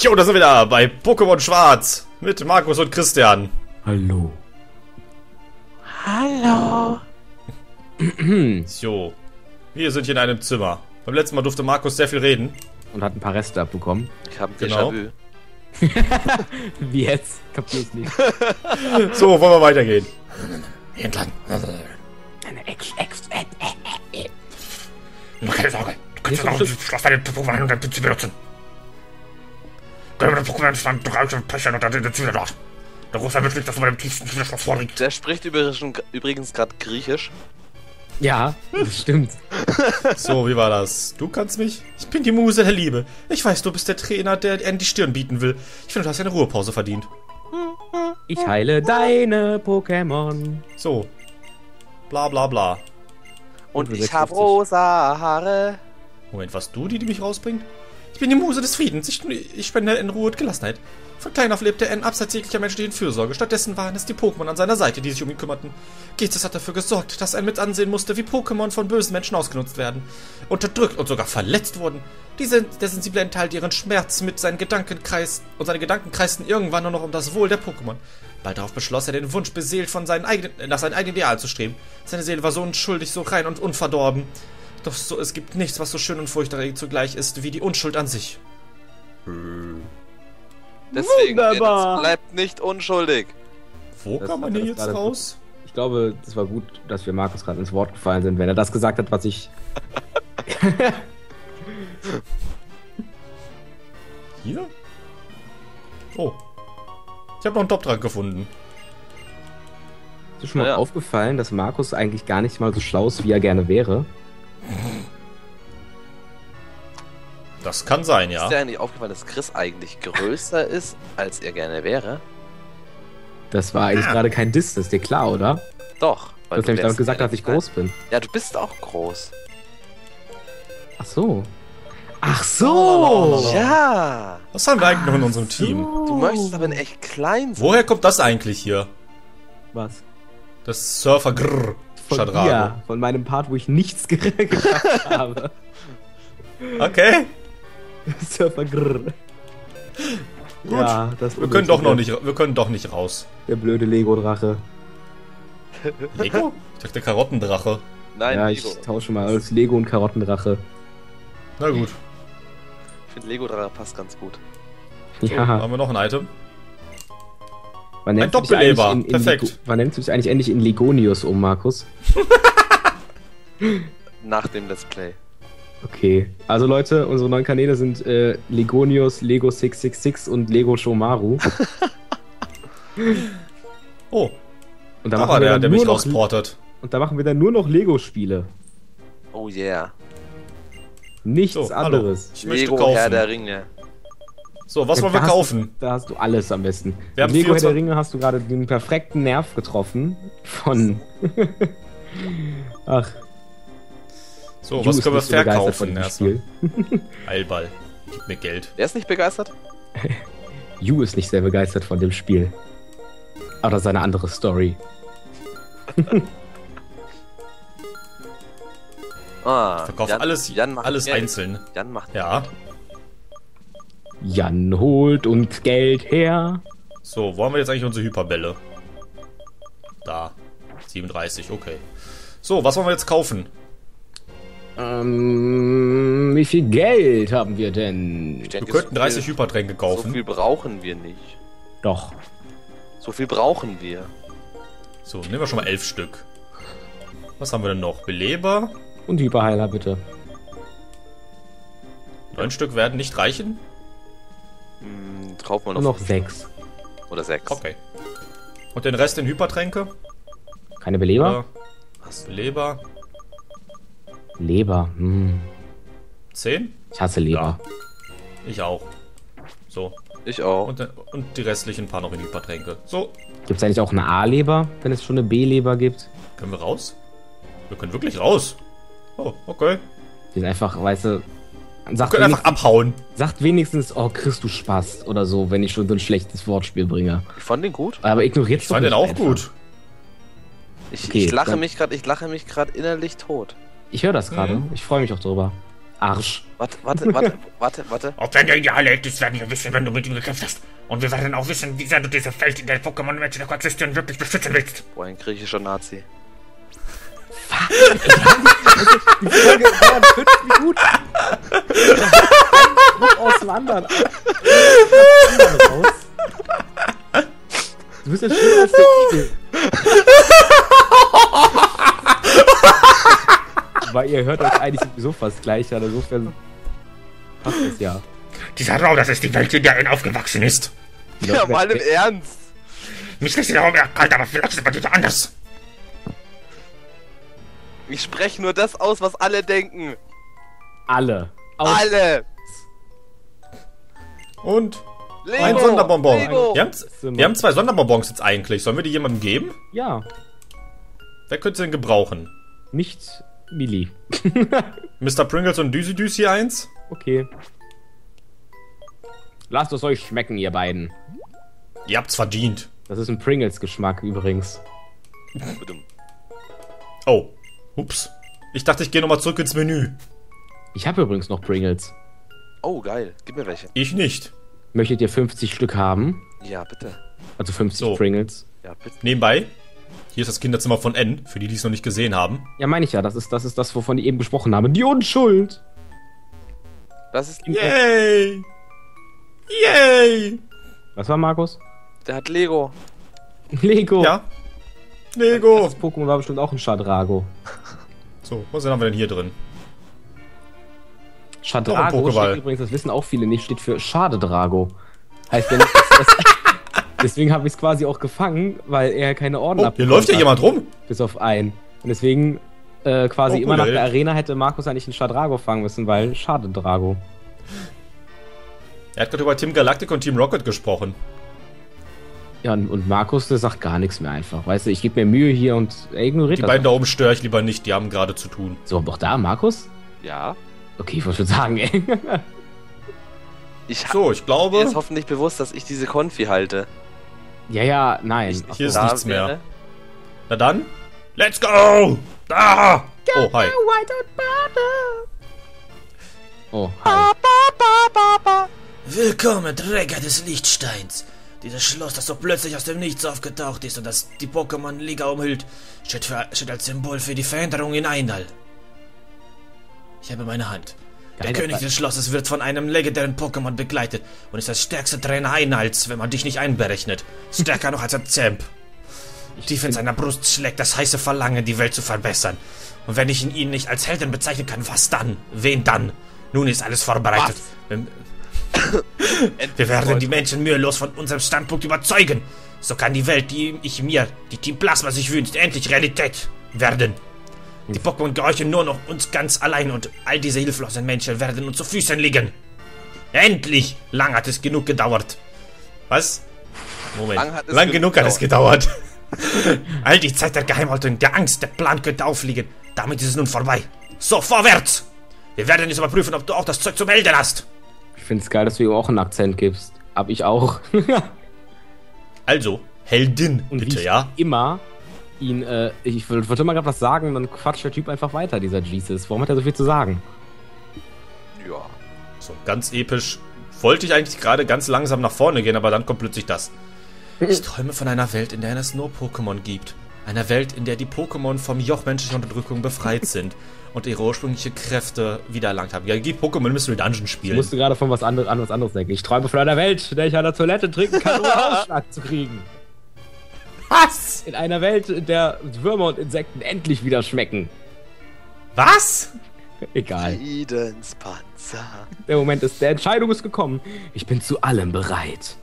Jo, da sind wir da bei Pokémon Schwarz mit Markus und Christian. Hallo. Hallo. So, wir sind hier in einem Zimmer. Beim letzten Mal durfte Markus sehr viel reden. Und hat ein paar Reste abbekommen. Ich habe Genau. Wie jetzt? Kapier's nicht. So, wollen wir weitergehen. Hier entlang. Eine Ex, Ex, äh, Keine Sorge, du kannst noch so das Schloss deine Pokémon und dein Pizza benutzen. Geh mit dem Pokémon-Stand drei und Pächern und dann sind dort. Der wünscht nicht, dass bei dem tiefsten Schloss vorliegt. Der spricht übrigens, gerade Griechisch. Ja, das stimmt. So, wie war das? Du kannst mich? Ich bin die Muse der Liebe. Ich weiß, du bist der Trainer, der Andy die Stirn bieten will. Ich finde, du hast eine Ruhepause verdient. Ich heile deine Pokémon. So. Bla bla bla. Und Für ich habe 56. rosa Haare. Moment, was du, die, die mich rausbringt? Ich bin die Muse des Friedens. Ich, ich spende in Ruhe und Gelassenheit. Von klein auf lebte er in abseits jeglicher menschlichen Fürsorge. Stattdessen waren es die Pokémon an seiner Seite, die sich um ihn kümmerten. Geezus hat dafür gesorgt, dass er mit ansehen musste, wie Pokémon von bösen Menschen ausgenutzt werden, unterdrückt und sogar verletzt wurden. Diese, der sensible enthält ihren Schmerz mit seinen Gedankenkreis und seine Gedanken kreisten irgendwann nur noch um das Wohl der Pokémon. Bald darauf beschloss er, den Wunsch beseelt von seinen eigenen, nach seinem eigenen Ideal zu streben. Seine Seele war so unschuldig, so rein und unverdorben. Doch so, es gibt nichts, was so schön und furchterregend zugleich ist, wie die Unschuld an sich. Deswegen, Wunderbar. bleibt nicht unschuldig. Wo Das kam man hier er jetzt raus? Ich glaube, das war gut, dass wir Markus gerade ins Wort gefallen sind, wenn er das gesagt hat, was ich. Hier? Oh. Ich habe noch einen Top-Trank gefunden. Ist dir schon mal Ja. aufgefallen, dass Markus eigentlich gar nicht mal so schlau ist, wie er gerne wäre? Das kann sein, ja. Ist dir eigentlich aufgefallen, dass Chris eigentlich größer ist, als er gerne wäre? Das war eigentlich gerade kein Diss, das ist dir klar, oder? Doch. Du weil hast nämlich damit gesagt, dass ich groß bin. Ja, du bist auch groß. Ach so. Ach so! Ja. Was haben wir eigentlich noch in unserem Team? Du möchtest aber in echt klein sein. Woher kommt das eigentlich hier? Was? Das Surfer Grrr. Von Shadrago. dir, von meinem Part, wo ich nichts ge- gemacht habe. Okay. Surfer grrr. Gut. Ja, das Wir können doch noch nicht, wir können doch nicht raus. Der blöde Lego-Drache. Lego? Ich dachte Karottendrache. Nein, ja, Lego. ich tausche mal als Lego und Karottendrache. Na gut. Ich finde Lego Drache passt ganz gut. So, Ja, haben wir noch ein Item? Wann Ein du dich eigentlich Doppelleber. in- in Perfekt. Lego- Wann nennst du dich eigentlich endlich in Legonius um, Markus? Nach dem Let's Play. Okay. Also Leute, unsere neuen Kanäle sind äh, Legonius, Lego 666 und Lego Shomaru. Oh, Und da da machen war wir der, dann der nur mich noch, rausportet. und da machen wir dann nur noch Lego-Spiele. Oh yeah. Nichts So, hallo. anderes. Ich möchte Lego kaufen. Herr der Ringe. So, was Ja, wollen wir da hast kaufen? Du, da hast du alles am besten. Wir haben Mit Lego Herr der 24 Ringe hast du gerade den perfekten Nerv getroffen von. Ach, So, Ju was können wir verkaufen erstmal? Spiel. Heilball. Gib mir Geld. Wer ist nicht begeistert? Ju ist nicht sehr begeistert von dem Spiel. Aber das ist eine andere Story. Ah, Verkauf Jan- alles, Jan macht alles Geld. einzeln. Jan macht Ja. Jan holt und Geld her. So, wo haben wir jetzt eigentlich unsere Hyperbälle? Da. 37, okay. So, was wollen wir jetzt kaufen? Ähm, wie viel Geld haben wir denn? Ich Wir denke, könnten so 30 viel, Hypertränke So kaufen. viel brauchen wir nicht. Doch. So viel brauchen wir. So, nehmen wir schon mal 11 Stück. Was haben wir denn noch? Beleber. Und Hyperheiler bitte. 9 Stück werden nicht reichen? Hm, kaufen wir Nur noch, noch sechs. oder sechs. Okay. Und den Rest in Hypertränke? Keine Beleber? Oder Was? Beleber. Leber. Hm. 10? Ich hasse Leber. Ich auch. So. Ich auch. Und, und die restlichen paar noch in Hypertränke. So. Gibt es eigentlich auch eine A-Leber, wenn es schon eine B-Leber gibt? Können wir raus? Wir können wirklich raus. Oh, okay. Die sind einfach, weißt du, Wir sagt, können einfach wenigstens, abhauen. sagt wenigstens, oh, kriegst du Spaß oder so, wenn ich schon so ein schlechtes Wortspiel bringe. Ich fand den gut. Aber ignoriert Ich fand den auch gut. Ich, Okay, ich lache dann- mich gerade, ich lache mich gerade innerlich tot. Ich höre das gerade. Mhm. Ich freue mich auch drüber. Arsch. Warte, warte, warte, warte, warte. Und wenn du in die Halle hättest, werden wir wissen, wenn du mit ihm gekämpft hast. Und wir werden auch wissen, wie sehr du diese Welt, in der Pokémon-Menschen koexistieren, wirklich beschützen willst. Boah, ein griechischer Nazi. Die Folge dauert fünf Minuten. Raus. Du bist ja schlimmer als der Igel. Weil ihr hört euch eigentlich sowieso fast gleich an, insofern passt es ja. Dieser Raum, das ist die Welt, in der er aufgewachsen ist. Ja, mal im Ernst. Mich lässt der Raum eher kalt, aber vielleicht ist es bei dir anders. Ich spreche nur das aus, was alle denken. Alle. Aus Alle. Und Lego. ein Sonderbonbon. Lego. Wir haben, wir haben zwei Sonderbonbons jetzt eigentlich. Sollen wir die jemandem geben? Ja, Wer könnte sie denn gebrauchen? nicht Millie. Mr. Pringles und Düsi Düsi eins? Okay. Lasst es euch schmecken, ihr beiden. Ihr habt's verdient. Das ist ein Pringles-Geschmack übrigens. Oh. Ups. Ich dachte, ich gehe nochmal zurück ins Menü. Ich habe übrigens noch Pringles. Oh, geil. Gib mir welche. Ich nicht. Möchtet ihr 50 Stück haben? Ja, bitte. Also 50 So. Pringles. Ja, bitte. Nebenbei, hier ist das Kinderzimmer von N, für die, die es noch nicht gesehen haben. Ja, meine ich ja. Das ist, das ist das, wovon ich eben gesprochen habe. Die Unschuld. Das ist. Yay! Yay! Was war Markus? Der hat Lego. Lego. Ja? Lego! Das Pokémon war bestimmt auch ein Shadrago. So, was haben wir denn hier drin? Pokéball. steht übrigens, das wissen auch viele nicht, steht für Schadedrago. Heißt ja nicht, dass das, Deswegen habe ich es quasi auch gefangen, weil er keine Orden Oh, hier läuft ja jemand rum. Bis auf einen. Und deswegen äh, quasi Oh, immer nach der. Arena hätte Markus eigentlich einen Shadrago fangen müssen, weil Schadedrago. Er hat gerade über Team Galactic und Team Rocket gesprochen. Ja, und, und Markus, der sagt gar nichts mehr einfach. Weißt du, ich gebe mir Mühe hier und er ignoriert Die das. beiden da oben störe ich lieber nicht, die haben gerade zu tun. So, auch da, Markus? Ja. Okay, ich wollte schon sagen, ey. Ich So, ich mir glaube, ist hoffentlich bewusst, dass ich diese Konfi halte. ja, ja, nein. Ich- hier ist da nichts mehr. wäre- na dann, let's go! Da! Oh, hi. Oh, hi. Willkommen, Träger des Lichtsteins. Dieses Schloss, das so plötzlich aus dem Nichts aufgetaucht ist und das die Pokémon-Liga umhüllt, steht, für, steht als Symbol für die Veränderung in Einhall. Ich habe meine Hand. Der Geil, König das- des Schlosses wird von einem legendären Pokémon begleitet und ist der stärkste Trainer Einhalls, wenn man dich nicht einberechnet. Stärker noch als ein Zamp. Tief in seiner Brust schlägt das heiße Verlangen, die Welt zu verbessern. Und wenn ich ihn nicht als Helden bezeichnen kann, was dann? Wen dann? Nun ist alles vorbereitet. Wir werden die Menschen mühelos von unserem Standpunkt überzeugen. So kann die Welt, die ich mir, die Team Plasma sich wünscht, endlich Realität werden. Die Pokémon gehorchen nur noch uns ganz allein und all diese hilflosen Menschen werden uns zu Füßen liegen. Endlich! Lang hat es genug gedauert. Was? Moment. Lang hat es Lang genug genug hat es gedauert. All die Zeit der Geheimhaltung, der Angst, der Plan könnte auffliegen. Damit ist es nun vorbei. So, vorwärts! Wir werden jetzt überprüfen, ob du auch das Zeug zum Helden hast. Ich finde es geil, dass du ihm auch einen Akzent gibst. Hab ich auch. Also, Heldin, Und wie bitte, ich ja? immer ihn, äh, ich wollte mal gerade was sagen, dann quatscht der Typ einfach weiter, dieser Jesus. Warum hat er so viel zu sagen? Ja. So, ganz episch. Wollte ich eigentlich gerade ganz langsam nach vorne gehen, aber dann kommt plötzlich das. Ich träume von einer Welt, in der es nur Pokémon gibt. Einer Welt, in der die Pokémon vom Joch menschlicher Unterdrückung befreit sind und ihre ursprüngliche Kräfte wiedererlangt haben. Ja, geh Pokémon Mystery Dungeon Ich spielen. musste gerade von was anderes, an was anderes denken. Ich träume von einer Welt, in der ich an der Toilette trinken kann, ohne Ausschlag zu kriegen. Was? In einer Welt, in der Würmer und Insekten endlich wieder schmecken. Was? Egal. Friedens Panzer. Der Moment ist, der Entscheidung ist gekommen. Ich bin zu allem bereit.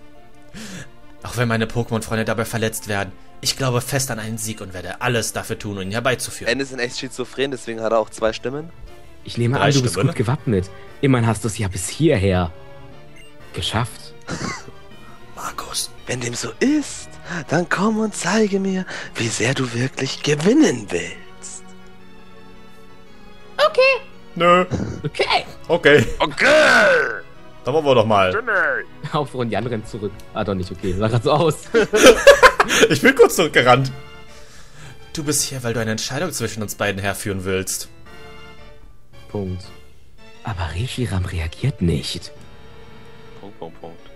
Auch wenn meine Pokémon-Freunde dabei verletzt werden, ich glaube fest an einen Sieg und werde alles dafür tun, um ihn herbeizuführen. N ist in echt schizophren, deswegen hat er auch zwei Stimmen. Ich nehme Drei an, du bist Stimmen, gut ne? gewappnet. Immerhin hast du es ja bis hierher geschafft. Markus, Wenn dem so ist, dann komm und zeige mir, wie sehr du wirklich gewinnen willst. Nö. Okay. Okay, Okay! dann wollen wir doch mal. Hauptsache und Jan rennt zurück. Ah, doch nicht, okay. Sah grad so aus. Ich bin kurz zurückgerannt. Du bist hier, weil du eine Entscheidung zwischen uns beiden herführen willst. Punkt. Aber Reshiram reagiert nicht. Punkt, Punkt, Punkt.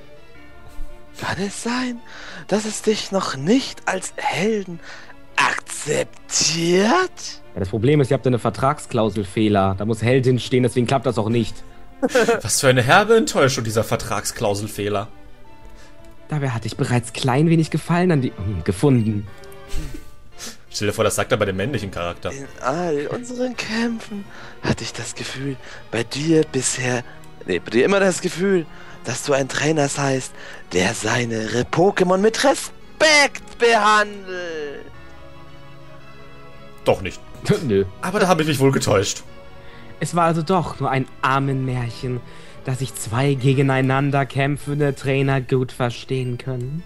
Kann es sein, dass es dich noch nicht als Helden akzeptiert? Ja, das Problem ist, ihr habt eine Vertragsklauselfehler. Da muss Heldin stehen, deswegen klappt das auch nicht. Was für eine herbe Enttäuschung, dieser Vertragsklauselfehler. Dabei hatte ich bereits klein wenig Gefallen an die hm, gefunden. Stell dir vor, das sagt er bei dem männlichen Charakter. In all unseren Kämpfen hatte ich das Gefühl, bei dir bisher, nee, bei dir immer das Gefühl, dass du ein Trainer seist, der seine Pokémon mit Respekt behandelt. Doch nicht. Nö. Aber da habe ich mich wohl getäuscht. Es war also doch nur ein Armenmärchen, dass sich zwei gegeneinander kämpfende Trainer gut verstehen können.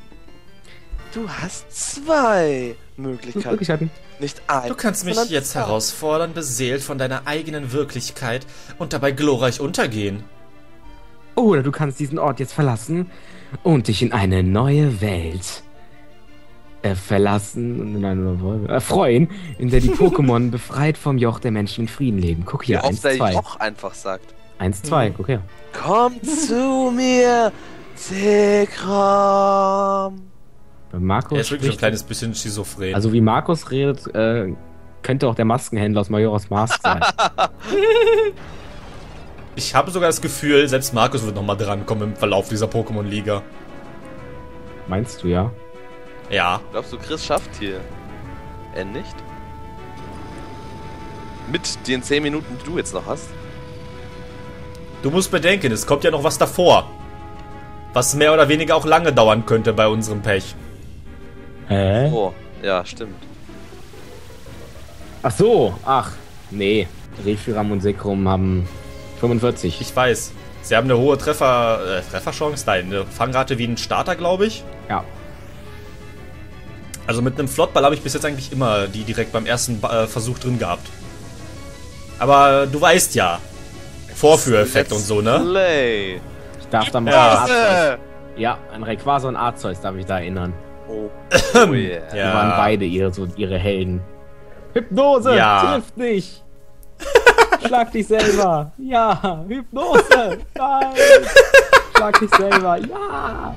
Du hast zwei Möglichkeiten, Möglichkeiten. nicht ein. Du kannst mich jetzt zwei. herausfordern, beseelt von deiner eigenen Wirklichkeit und dabei glorreich untergehen. Oder du kannst diesen Ort jetzt verlassen und dich in eine neue Welt äh, verlassen und in eine neue äh, freuen, in der die Pokémon befreit vom Joch der Menschen in Frieden leben. Guck Wie hier, oft 1, er 2. auch einfach sagt. 1, 2, guck her. Komm zu mir, Zekrom. Bei Markus Er ist wirklich ein kleines bisschen schizophren. Also wie Markus redet, äh, könnte auch der Maskenhändler aus Majora's Mask sein. ich habe sogar das Gefühl, selbst Markus wird nochmal drankommen im Verlauf dieser Pokémon-Liga. Meinst du ja? Ja. Glaubst du, Chris schafft hier? Er nicht? Mit den 10 Minuten, die du jetzt noch hast? Du musst bedenken, es kommt ja noch was davor. Was mehr oder weniger auch lange dauern könnte bei unserem Pech. Hä? Oh, ja, stimmt. Ach so, ach, nee. Reshiram und Sekrum haben 45. Ich weiß. Sie haben eine hohe Treffer, äh, Trefferchance? Nein, eine Fangrate wie ein Starter, glaube ich. Ja. Also mit einem Flottball habe ich bis jetzt eigentlich immer die direkt beim ersten äh, Versuch drin gehabt. Aber du weißt ja. Vorführeffekt und so, ne? Play. Ich darf da mal Ja. Arzeus. Ja, an Rayquaza und Arzeus darf ich da erinnern. Oh, oh yeah. Die Ja. waren beide ihre, so ihre Helden. Hypnose! Ja. Hilft nicht! Schlag dich selber! Ja! Hypnose! Nein! Schlag dich selber! Ja!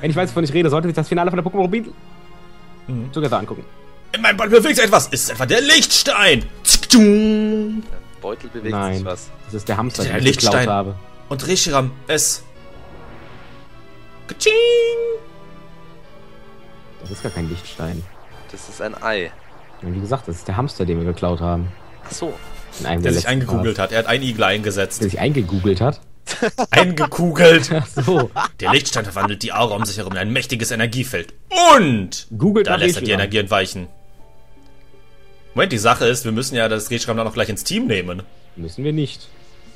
Wenn ich weiß, wovon ich rede, sollte sich das Finale von der Pokémon Rubin Mhm. sogar da angucken. In meinem Ball bewegt sich etwas. Ist es etwa der Lichtstein? Zick-dung. Beutel bewegt sich Nein. was. Das ist der Hamster, Der den ich geklaut Lichtstein. habe. Und Reshiram, es. Kaching. Das ist gar kein Lichtstein. Das ist ein Ei. Wie gesagt, das ist der Hamster, den wir geklaut haben. Ach so. In einem Der sich eingegoogelt hat. Er hat einen Igel Der eingesetzt. sich eingegoogelt hat. Eingekugelt. Ach so. Der Lichtstein verwandelt die Aura um sich herum in ein mächtiges Energiefeld. Und Googelt da lässt er die. Energie entweichen. Moment, die Sache ist, wir müssen ja das Reshiram dann auch gleich ins Team nehmen. Müssen wir nicht.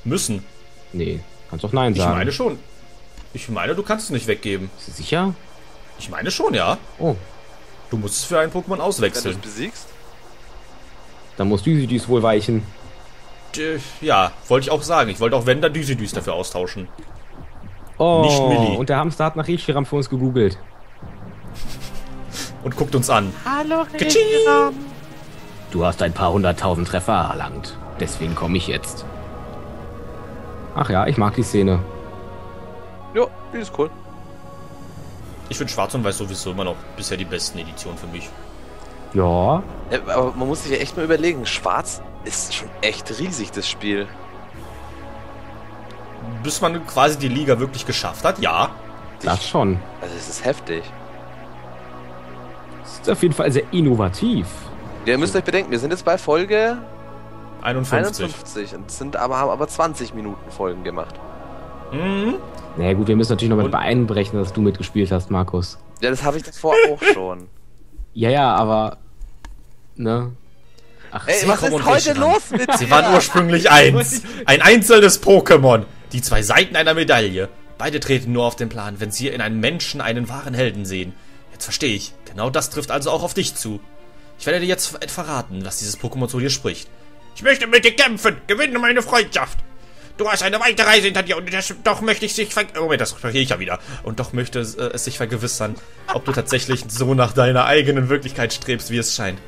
Müssen. Nee, kannst doch Nein Ich sagen. meine schon. Ich meine, du kannst es nicht weggeben. Bist du sicher? Ich meine schon, ja. Oh, Du musst es für einen Pokémon Wenn du es auswechseln. besiegst? dann muss Düsidüs wohl weichen. Äh, Ja, wollte ich auch sagen. Ich wollte auch wenn, dann Düsidüs dafür austauschen. Oh, Nicht Milli. und der Hamster hat nach Reshiram für uns gegoogelt. Und guckt uns an. Hallo, Kaching. Du hast ein paar hunderttausend Treffer erlangt. Deswegen komme ich jetzt. Ach ja, ich mag die Szene. Ja, die ist cool. Ich finde Schwarz und Weiß sowieso immer noch bisher die besten Editionen für mich. Ja, Ja, aber man muss sich ja echt mal überlegen. Schwarz ist schon echt riesig, das Spiel. Bis man quasi die Liga wirklich geschafft hat, ja. das schon. Also, es ist heftig. Das ist auf jeden Fall sehr innovativ. Ja, ihr müsst euch bedenken, wir sind jetzt bei Folge 51. 51 und sind aber, haben aber 20 Minuten Folgen gemacht. Mhm. Naja gut, wir müssen natürlich noch mit einberechnen, dass du mitgespielt hast, Markus. Ja, das habe ich davor auch schon. Ja, ja, aber... Ne? Ach, Ey, was ist heute los mit Sie dir? waren ursprünglich eins. Ein einzelnes Pokémon. Die zwei Seiten einer Medaille. Beide treten nur auf den Plan, wenn sie in einem Menschen einen wahren Helden sehen. Jetzt verstehe ich. Genau das trifft also auch auf dich zu. Ich werde dir jetzt ver- verraten, was dieses Pokémon zu dir spricht. Ich möchte mit dir kämpfen. Gewinne meine Freundschaft. Du hast eine weite Reise hinter dir und das, doch möchte ich sich ver... Oh, das spreche ich ja wieder. Und doch möchte es, äh, es sich vergewissern, ob du tatsächlich so nach deiner eigenen Wirklichkeit strebst, wie es scheint.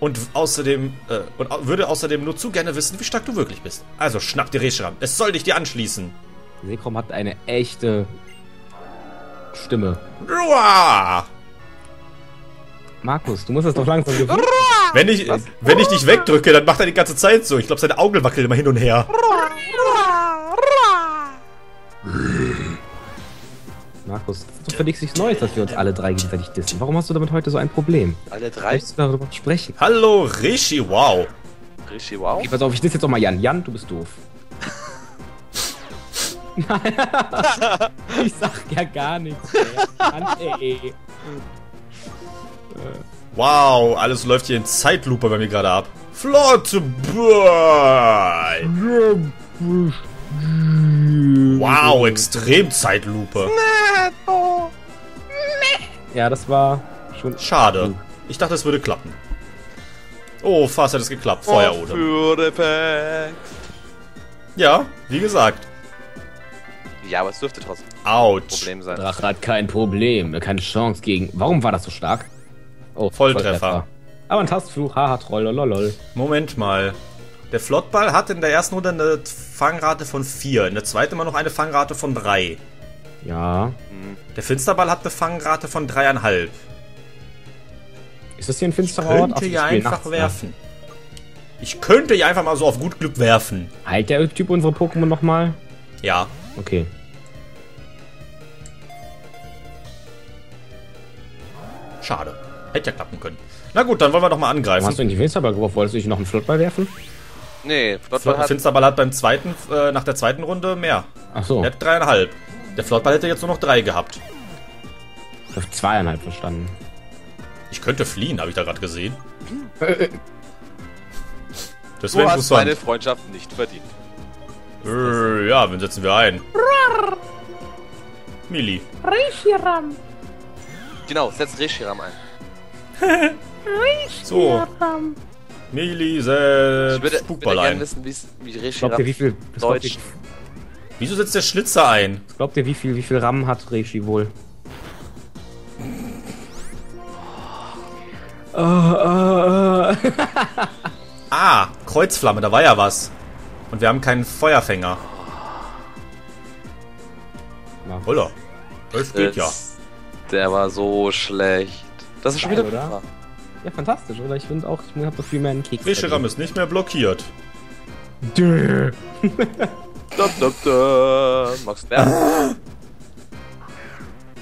Und außerdem, äh, und würde außerdem nur zu gerne wissen, wie stark du wirklich bist. Also schnapp dir Reshiram. Es soll dich dir anschließen. Sekrom hat eine echte Stimme. Ruah! Markus, du musst das doch langsam gewöhnen. Wenn ich, wenn ich dich wegdrücke, dann macht er die ganze Zeit so. Ich glaube, seine Augen wackeln immer hin und her. Markus, das ist für dich nichts Neues, dass wir uns alle drei gegenseitig dissen. Warum hast du damit heute so ein Problem? Alle drei? Möchtest du darüber sprechen? Hallo, Rishi, wow. Rishi, wow. Okay, pass auf, ich diss jetzt doch mal Jan. Jan, du bist doof. ich sag ja gar nichts mehr. Mann, ey. Wow, alles läuft hier in Zeitlupe bei mir gerade ab. Flott Boy! Wow, extrem Zeitlupe. Ja, das war schon... Schade. Ich dachte, es würde klappen. Oh, fast hat es geklappt. Feuerode. Für Effekt. Ja, wie gesagt. Ja, aber es dürfte trotzdem ein Autsch. Problem sein. Drache hat kein Problem, keine Chance gegen... Warum war das so stark? Oh, Volltreffer. Aber ein Tastfluch, haha, troll, lololol. Moment mal. Der Flottball hat in der ersten Runde eine Fangrate von 4, in der zweiten immer noch eine Fangrate von 3. Ja. Der Finsterball hat eine Fangrate von 3,5. Ist das hier ein finsterer Ort? Könnte Ach, ja ich einfach nachts, werfen. Ich könnte ja einfach mal so auf gut Glück werfen. Heilt der Typ unsere Pokémon nochmal? Ja. Okay. Schade. Hätte ja klappen können. Na gut, dann wollen wir doch mal angreifen. hast du nicht den Finsterball geworfen? Wolltest du nicht noch einen Flottball werfen? Nee, Flottball Flot hat... Finsterball hat beim zweiten, äh, nach der zweiten Runde mehr. Ach so, Er hat dreieinhalb. Der Flottball hätte jetzt nur noch drei gehabt. ich hab zweieinhalb verstanden. Ich könnte fliehen, habe ich da gerade gesehen. Das Du wäre hast meine. Freundschaft nicht verdient. Äh, ja, wen setzen wir ein? Mili. Genau, setz Reshiram ein. So. Mili Ich setzt würde, würde gerne ein. wissen, wie glaubt ihr, wie viel, Deutsch... Wieso setzt der Schlitzer ein? was glaubt ihr, wie viel, wie viel RAM hat Reishi wohl? Oh, oh, oh. Ah, Kreuzflamme, da war ja was. Und wir haben keinen Feuerfänger. Na, Holla. Das geht ja. Der war so schlecht. Das ist schon Geil, wieder... oder? Ja, fantastisch, oder? Ich finde auch, ich habe doch viel mehr einen Keks. Reshiram ist nicht mehr blockiert. Dö. Dum, dum. Magst du lernen?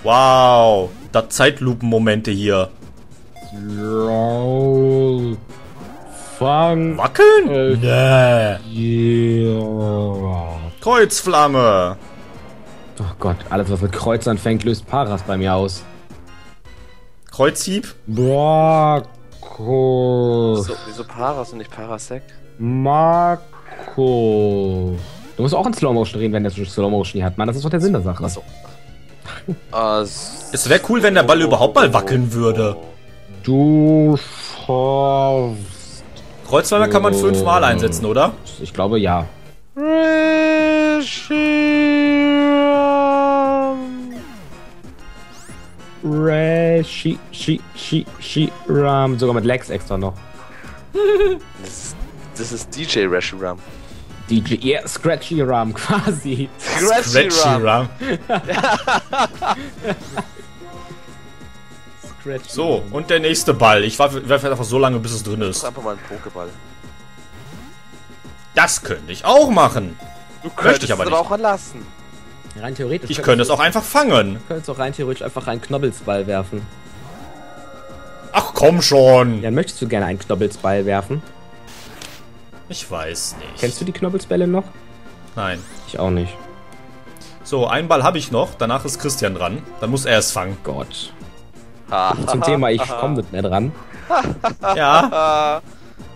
Wow. Da Zeitlupen-Momente hier. Roll. Fang. Wackeln? Äh, Nee. Yeah. Kreuzflamme. Oh Gott, alles was mit Kreuz anfängt, löst Paras bei mir aus. Kreuzhieb? Markus. So, wieso Paras und nicht Parasec? Markus. Du musst auch in Slow Motion reden, wenn der Slow Motion hier hat. Mann, das ist doch der Sinn der Sache. Achso. Ah, Es wäre cool, wenn der Ball überhaupt mal wackeln würde. Du schaffst. Kreuzflamme kann man fünfmal einsetzen, oder? Ich glaube ja. Reshi, Shi, Shi, Shi, Ram. Sogar mit Lex extra noch. Das ist, das ist DJ Reshiram. DJ, yeah, Scratchy Ram quasi. Scratchy Ram. Scratchy So, und der nächste Ball. Ich werfe werfe einfach so lange, bis es drin Das ist. einfach mal ein Pokéball. Das könnte ich auch machen. Du Möchte ich aber es nicht. auch erlassen. Rein theoretisch. Ich könnte es auch einfach fangen. Du könntest auch rein theoretisch einfach einen Knobbelsball werfen. Ach komm schon. Jan, möchtest du gerne einen Knobbelsball werfen? Ich weiß nicht. Kennst du die Knobbelsbälle noch? Nein. Ich auch nicht. So, einen Ball habe ich noch. Danach ist Christian dran. Dann muss er es fangen. Gott. Zum Thema, ich komme nicht mehr dran. Ja,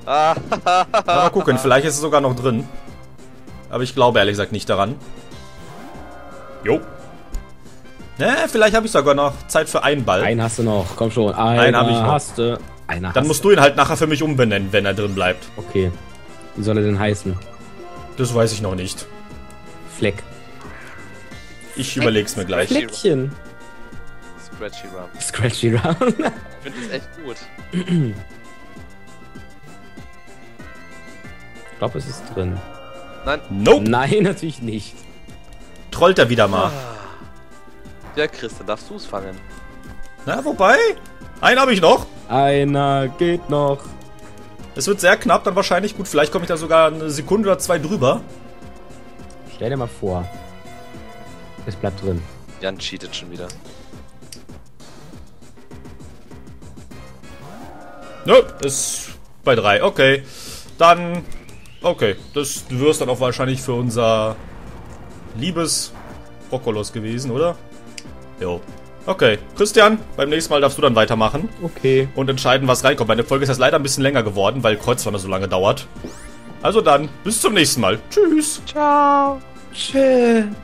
ah, mal gucken. Vielleicht ist es sogar noch drin. Aber ich glaube ehrlich gesagt nicht daran. Jo. Ne, vielleicht habe ich sogar noch Zeit für einen Ball. Einen hast du noch, komm schon. Einen, Einen hab ich noch. hast du. Einer Dann hast musst du ihn halt nachher für mich umbenennen, wenn er drin bleibt. Okay. Wie soll er denn heißen? Das weiß ich noch nicht. Fleck. Ich überleg's mir gleich. Fleckchen. Scratchy Rum. Scratchy Ram. Ich finde das echt gut. glaube, es ist drin. Nope. Nein, natürlich nicht. Trollt er wieder mal. Ja, Chris, dann darfst du es fangen. Na, wobei. Einen habe ich noch. Einer geht noch. Es wird sehr knapp dann wahrscheinlich. Gut, vielleicht komme ich da sogar eine Sekunde oder zwei drüber. Stell dir mal vor. Es bleibt drin. Jan cheatet schon wieder. Nö, ist bei drei. Okay. Dann. Okay. Das wirst dann auch wahrscheinlich für unser liebes Rockolos gewesen, oder? Jo. Okay. Christian, beim nächsten Mal darfst du dann weitermachen Okay. und entscheiden, was reinkommt. Meine Folge ist jetzt leider ein bisschen länger geworden, weil Kreuzwander so lange dauert. Also dann, bis zum nächsten Mal. Tschüss. Ciao. Schön.